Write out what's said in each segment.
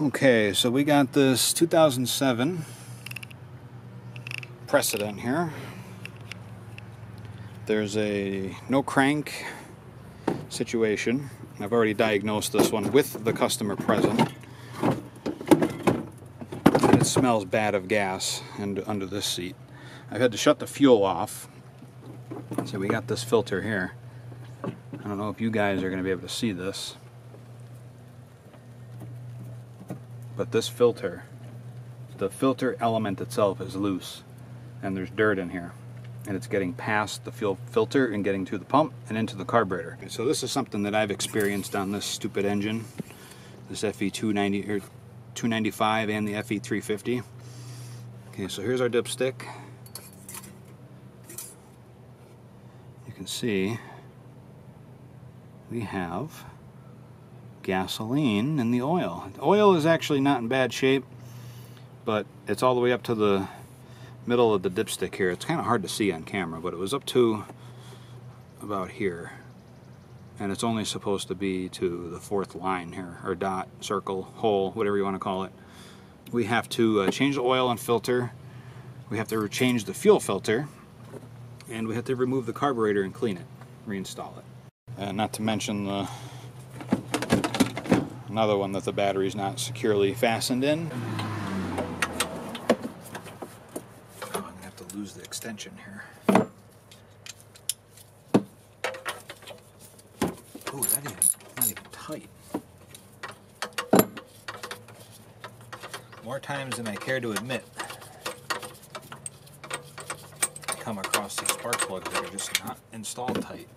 Okay, so we got this 2007 precedent here. There's a no crank situation. I've already diagnosed this one with the customer present. It smells bad of gas and under this seat. I've had to shut the fuel off. So we got this filter here. I don't know if you guys are going to be able to see this. But this filter, the filter element itself is loose and there's dirt in here and it's getting past the fuel filter and getting to the pump and into the carburetor. So this is something that I've experienced on this stupid engine, this FE290 or 295 and the FE350. Okay, so here's our dipstick. You can see we have gasoline and the oil. The oil is actually not in bad shape, but it's all the way up to the middle of the dipstick here. It's kind of hard to see on camera, but it was up to about here. And it's only supposed to be to the fourth line here, or dot, circle, hole, whatever you want to call it. We have to uh, change the oil and filter. We have to change the fuel filter. And we have to remove the carburetor and clean it, reinstall it. And not to mention the Another one that the battery's not securely fastened in. Oh, I'm to have to lose the extension here. Oh, that not even tight. More times than I care to admit, I come across these spark plugs that are just not installed tight.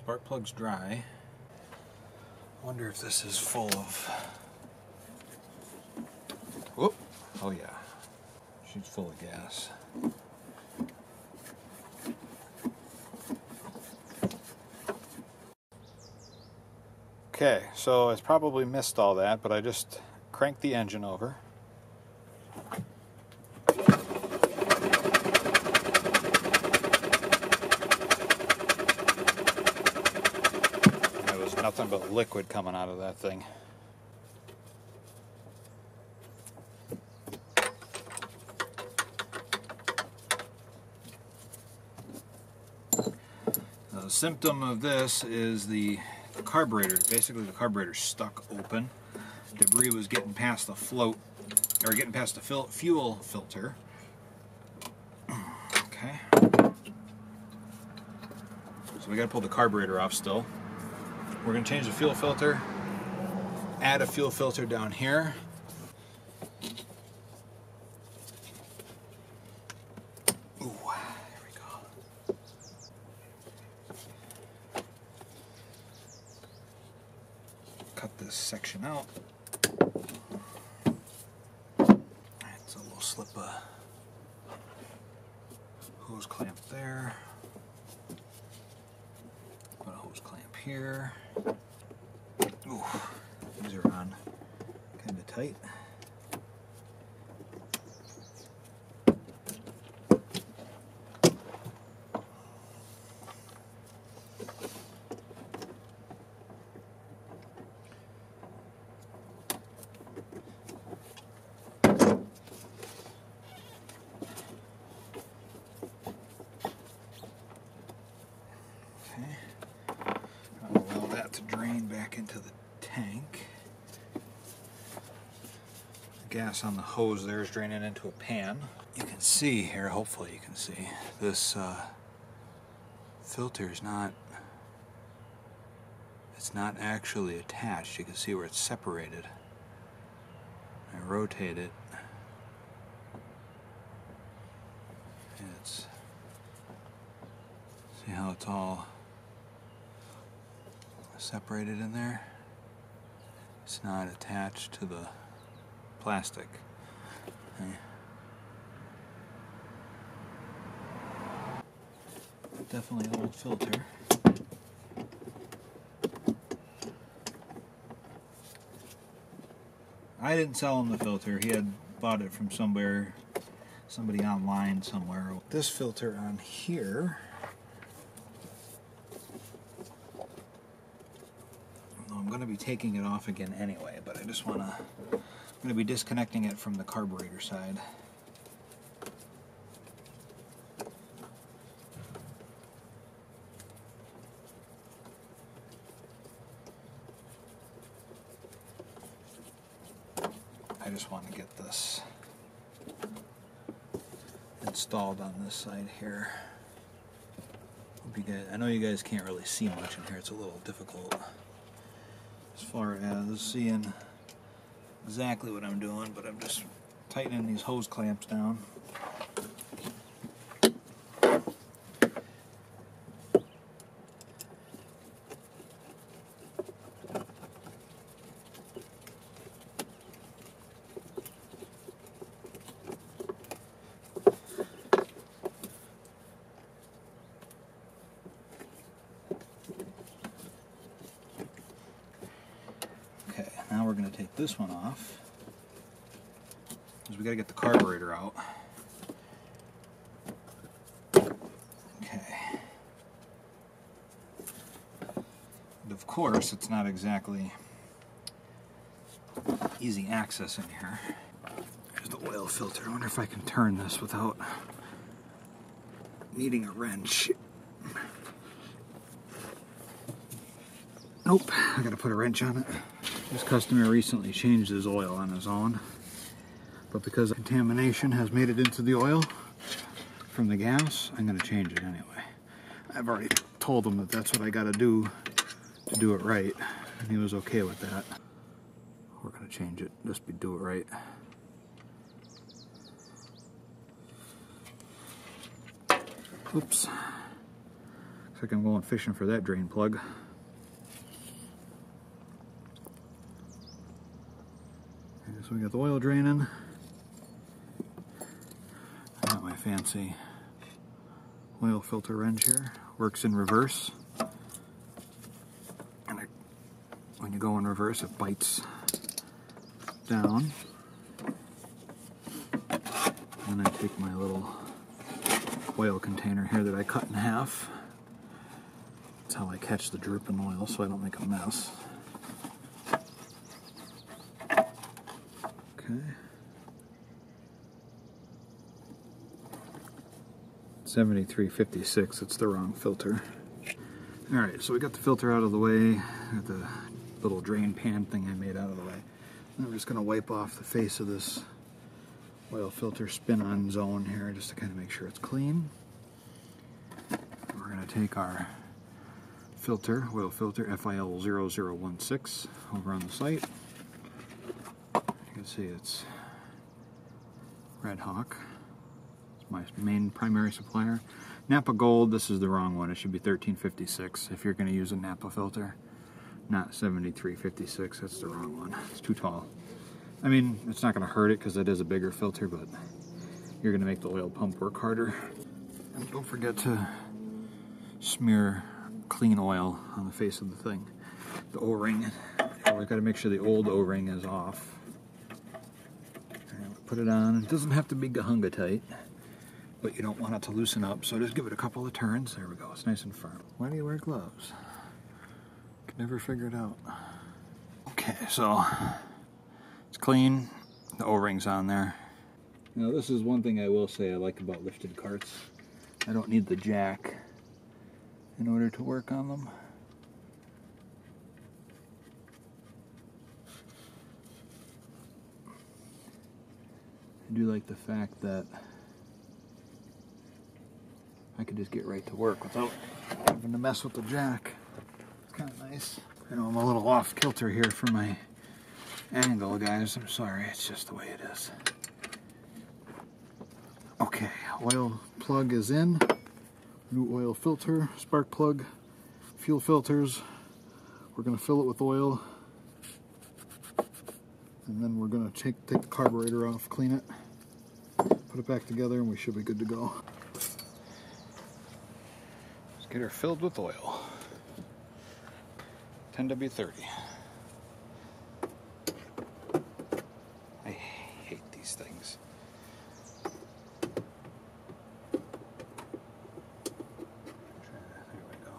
Spark plug's dry. Wonder if this is full of... Whoop! Oh yeah. She's full of gas. Okay, so it's probably missed all that, but I just cranked the engine over. Nothing but liquid coming out of that thing. The symptom of this is the carburetor. Basically, the carburetor stuck open. Debris was getting past the float, or getting past the fil fuel filter. Okay. So we got to pull the carburetor off still. We're going to change the fuel filter, add a fuel filter down here. Ooh, we go. Cut this section out. It's a little slip of hose clamp there. Put a hose clamp here. Ooh, these are on kind of tight. back into the tank. The gas on the hose there is draining into a pan. You can see here, hopefully you can see, this uh, filter is not, it's not actually attached. You can see where it's separated. I rotate it. It's, see how it's all separated in there. It's not attached to the plastic. Definitely an old filter. I didn't sell him the filter. He had bought it from somewhere, somebody online somewhere. This filter on here I'm going to be taking it off again anyway, but I just want to, I'm going to be disconnecting it from the carburetor side. I just want to get this installed on this side here. Guys, I know you guys can't really see much in here. It's a little difficult as far as seeing exactly what I'm doing, but I'm just tightening these hose clamps down. Okay, now we're going to take this one off. Because we got to get the carburetor out. Okay. And of course, it's not exactly easy access in here. There's the oil filter. I wonder if I can turn this without needing a wrench. Nope, I gotta put a wrench on it. This customer recently changed his oil on his own, but because contamination has made it into the oil from the gas, I'm gonna change it anyway. I've already told him that that's what I gotta do to do it right, and he was okay with that. We're gonna change it, just be do it right. Oops. Looks like I'm going fishing for that drain plug. So we got the oil draining. I got my fancy oil filter wrench here. Works in reverse. And I, when you go in reverse, it bites down. And I take my little oil container here that I cut in half. That's how I catch the dripping oil so I don't make a mess. Okay. 7356, it's the wrong filter. Alright, so we got the filter out of the way, got the little drain pan thing I made out of the way. And I'm just going to wipe off the face of this oil filter spin on zone here just to kind of make sure it's clean. We're going to take our filter, oil filter FIL0016 over on the site. Can see it's Red Hawk. It's my main primary supplier. Napa Gold, this is the wrong one. It should be 1356 if you're going to use a Napa filter, not 7356. That's the wrong one. It's too tall. I mean, it's not going to hurt it because it is a bigger filter, but you're going to make the oil pump work harder. And don't forget to smear clean oil on the face of the thing. The O-ring, we've got to make sure the old O-ring is off. Put it on. It doesn't have to be Gahunga tight, but you don't want it to loosen up, so just give it a couple of turns. There we go, it's nice and firm. Why do you wear gloves? Can never figure it out. Okay, so it's clean. The O-ring's on there. Now this is one thing I will say I like about lifted carts. I don't need the jack in order to work on them. I do like the fact that I could just get right to work without having to mess with the jack. It's kind of nice. I know I'm a little off kilter here for my angle, guys. I'm sorry, it's just the way it is. Okay, oil plug is in. New oil filter, spark plug, fuel filters. We're gonna fill it with oil. And then we're gonna take, take the carburetor off, clean it, put it back together, and we should be good to go. Let's get her filled with oil. 10W30. I hate these things. There we go.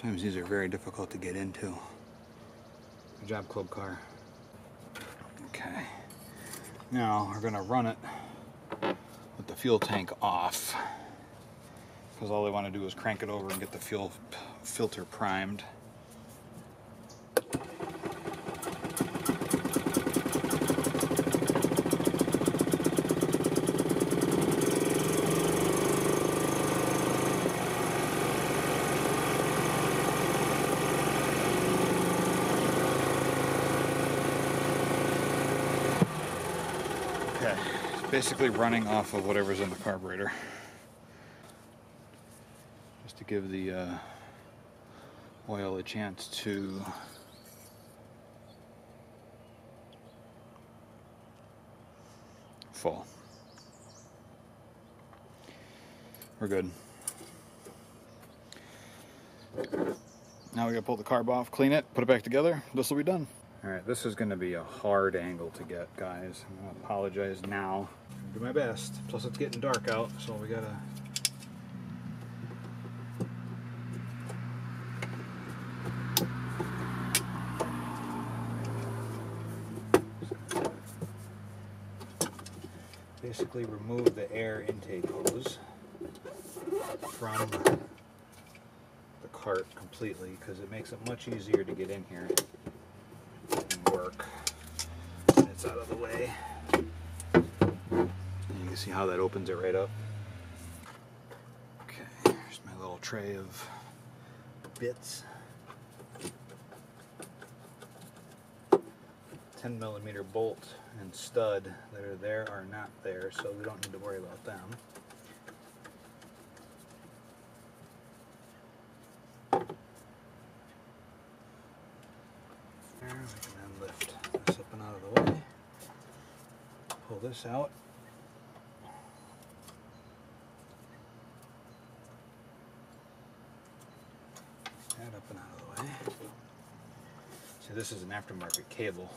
Sometimes times these are very difficult to get into. Good job, Club Car. Now we're gonna run it with the fuel tank off because all they want to do is crank it over and get the fuel filter primed. Okay, it's basically running off of whatever's in the carburetor. Just to give the uh, oil a chance to fall. We're good. Now we gotta pull the carb off, clean it, put it back together. This will be done. All right, this is gonna be a hard angle to get, guys. I'm gonna apologize now. Do my best. Plus it's getting dark out, so we gotta basically remove the air intake hose from the cart completely because it makes it much easier to get in here it's out of the way. And you can see how that opens it right up. Okay, here's my little tray of bits. 10 millimeter bolt and stud that are there are not there, so we don't need to worry about them. There, we can then lift this up and out of the way. Pull this out. That up and out of the way. So this is an aftermarket cable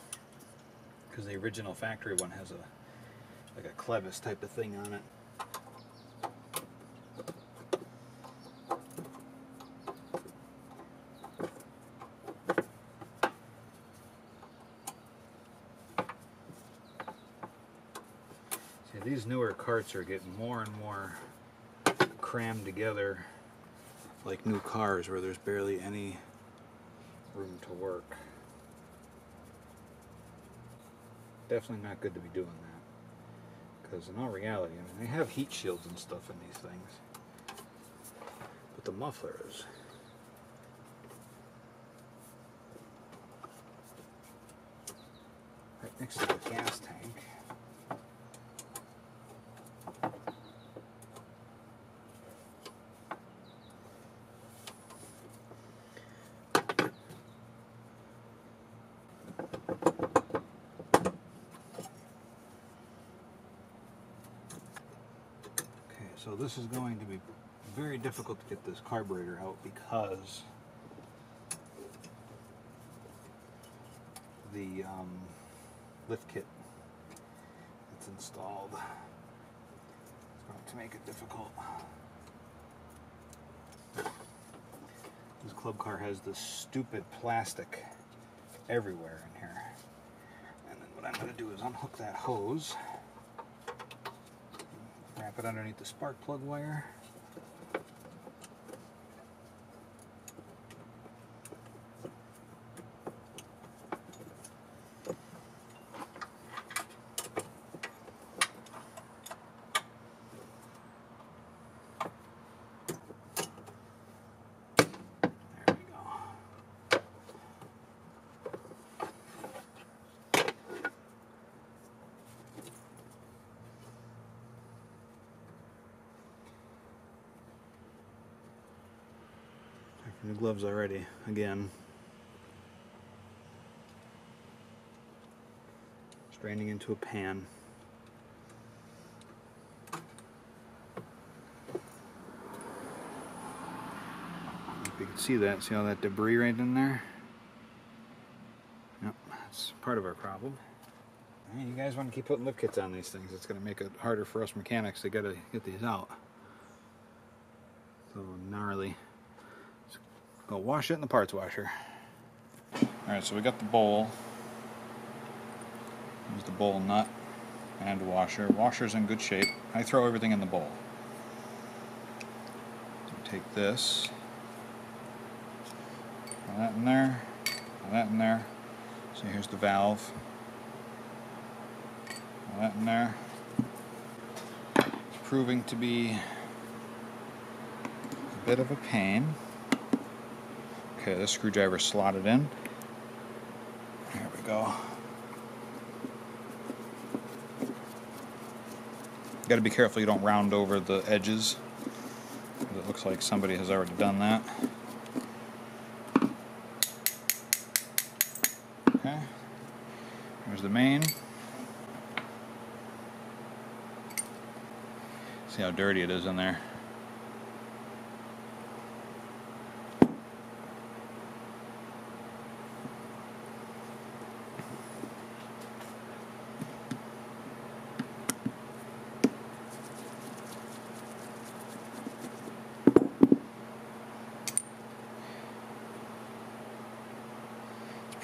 because the original factory one has a like a clevis type of thing on it. See, carts are getting more and more crammed together like new cars where there's barely any room to work. Definitely not good to be doing that. Because in all reality, I mean, they have heat shields and stuff in these things. But the muffler is right next to the gas tank. Okay, so this is going to be very difficult to get this carburetor out because the um, lift kit that's installed is going to make it difficult. This club car has this stupid plastic everywhere in here. And then what I'm going to do is unhook that hose wrap it underneath the spark plug wire. Already, again. Straining into a pan. If you can see that, see all that debris right in there? Yep, that's part of our problem. You guys want to keep putting lift kits on these things, it's going to make it harder for us mechanics to get, to get these out. So gnarly Go wash it in the parts washer. Alright, so we got the bowl. Here's the bowl nut and washer. Washer's in good shape. I throw everything in the bowl. Take this, throw that in there, throw that in there. So here's the valve. Throw that in there. It's proving to be a bit of a pain. Okay, this screwdriver slotted in. There we go. Got to be careful you don't round over the edges. It looks like somebody has already done that. Okay. There's the main. See how dirty it is in there.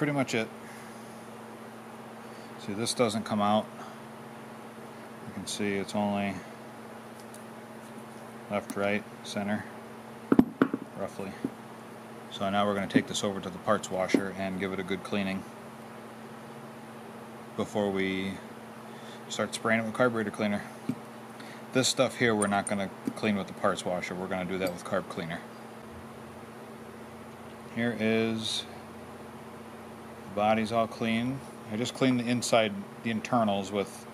Pretty much it. See, this doesn't come out. You can see it's only left, right, center, roughly. So now we're going to take this over to the parts washer and give it a good cleaning before we start spraying it with carburetor cleaner. This stuff here we're not going to clean with the parts washer, we're going to do that with carb cleaner. Here is body's all clean. I just cleaned the inside, the internals with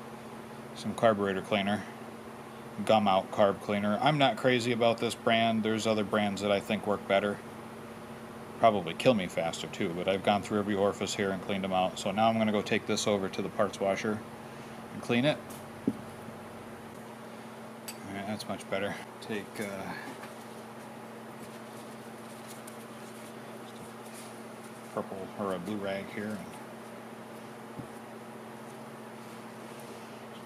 some carburetor cleaner, Gumout carb cleaner. I'm not crazy about this brand. There's other brands that I think work better. Probably kill me faster too, but I've gone through every orifice here and cleaned them out. So now I'm going to go take this over to the parts washer and clean it. Alright, that's much better. Take uh, purple or a blue rag here and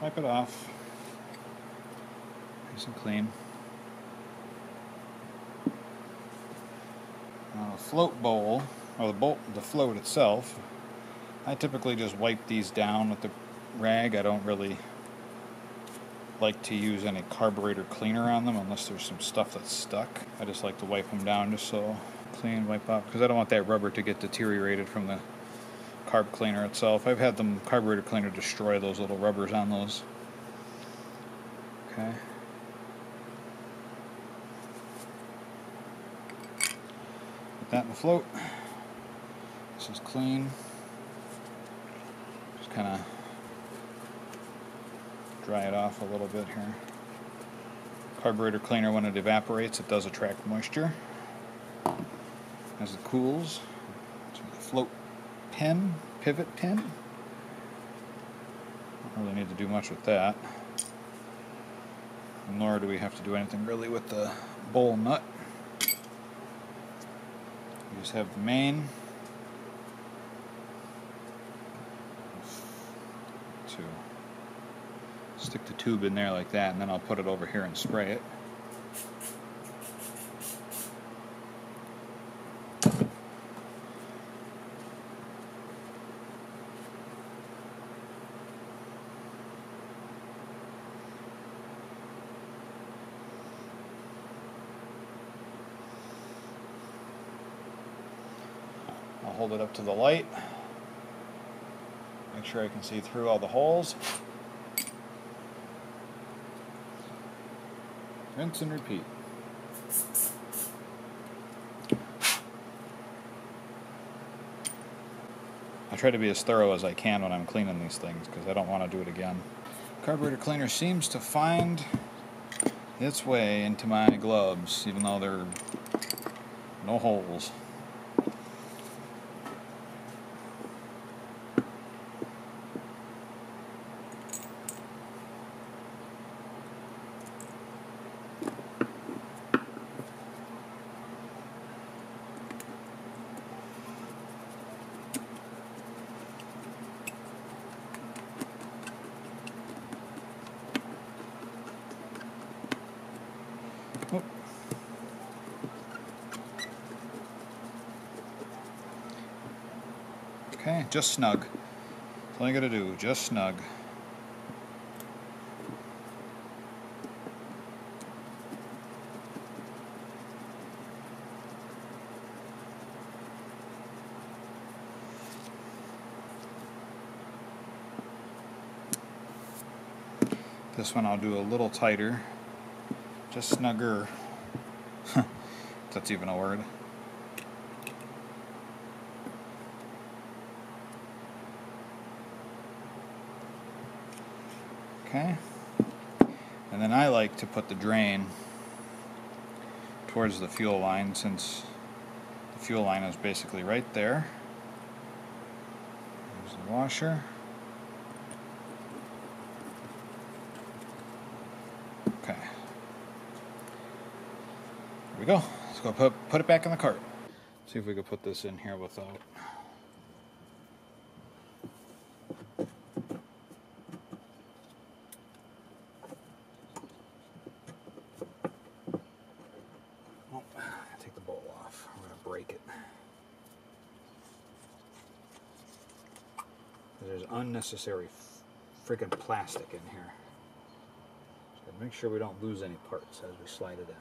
wipe it off. Nice and clean. Now the float bowl, or the bolt, the float itself, I typically just wipe these down with the rag. I don't really like to use any carburetor cleaner on them unless there's some stuff that's stuck. I just like to wipe them down just so clean, wipe off, because I don't want that rubber to get deteriorated from the carb cleaner itself. I've had the carburetor cleaner destroy those little rubbers on those. Okay. Put that in the float. This is clean. Just kind of dry it off a little bit here. Carburetor cleaner, when it evaporates, it does attract moisture. As it cools, float pin, pivot pin. Don't really need to do much with that. Nor do we have to do anything really with the bowl nut. We just have the main. To stick the tube in there like that, and then I'll put it over here and spray it. I'll hold it up to the light. Make sure I can see through all the holes. Rinse and repeat. I try to be as thorough as I can when I'm cleaning these things because I don't want to do it again. Carburetor cleaner seems to find its way into my gloves, even though there are no holes. Just snug. That's all you gotta do, just snug. This one I'll do a little tighter, just snugger. that's even a word. Okay. And then I like to put the drain towards the fuel line since the fuel line is basically right there. There's the washer. Okay. Here we go. Let's go put, put it back in the cart. See if we can put this in here without Oh, take the bowl off. We're gonna break it. Unnecessary freaking plastic in here. So make sure we don't lose any parts as we slide it in.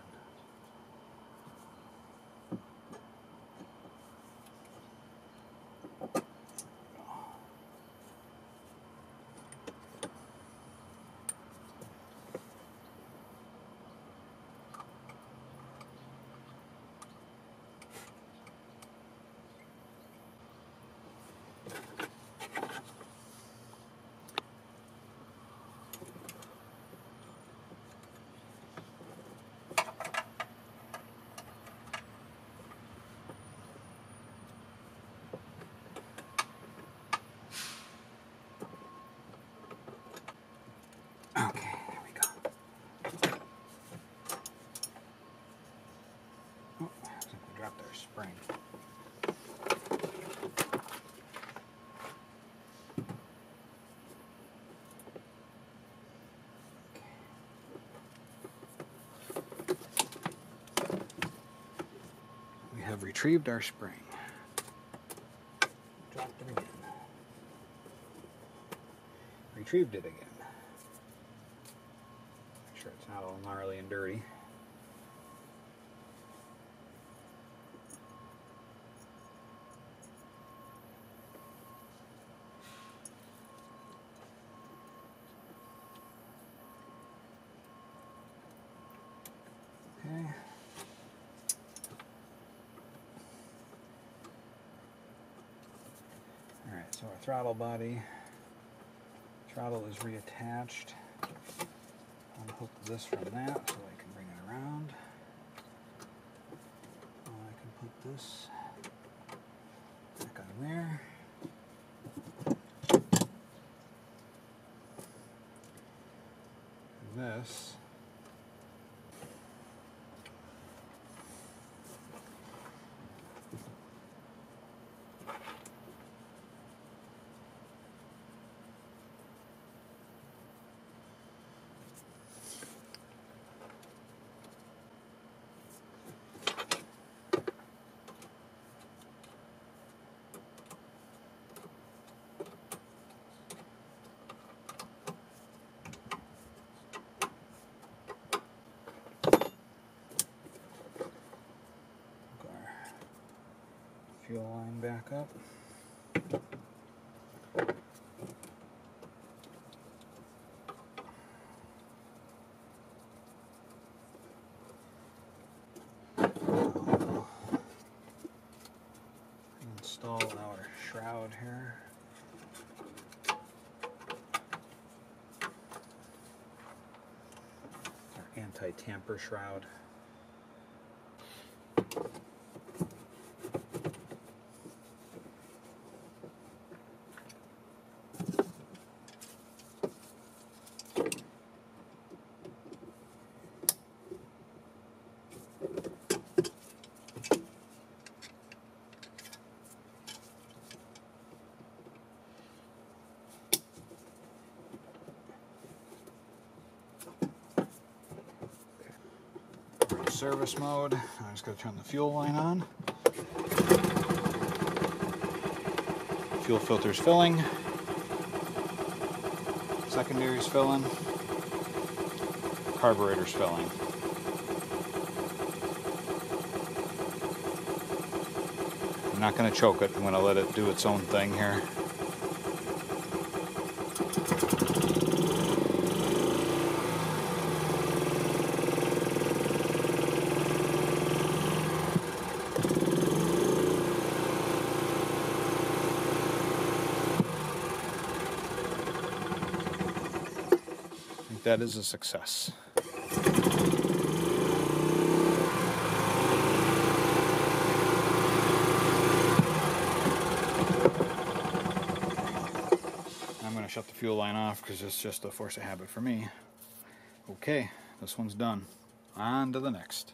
Okay, there we go. Oh, I think we dropped our spring. We have retrieved our spring. Dropped it again. Retrieved it again. Make sure it's not all gnarly and dirty. Throttle body, throttle is reattached. Unhook this from that so I can bring it around. I can put this back on there. This Hook our fuel line back up. Install our shroud here. Our anti-tamper shroud. We're in service mode. I'm just going to turn the fuel line on. Fuel filter's filling. Secondary's filling. Carburetor's filling. I'm not going to choke it. I'm going to let it do its own thing here. That is a success. I'm going to shut the fuel line off because it's just a force of habit for me. Okay, this one's done. On to the next.